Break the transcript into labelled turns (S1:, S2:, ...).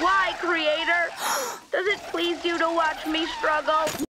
S1: Why, Creator? Does it please you to watch me struggle?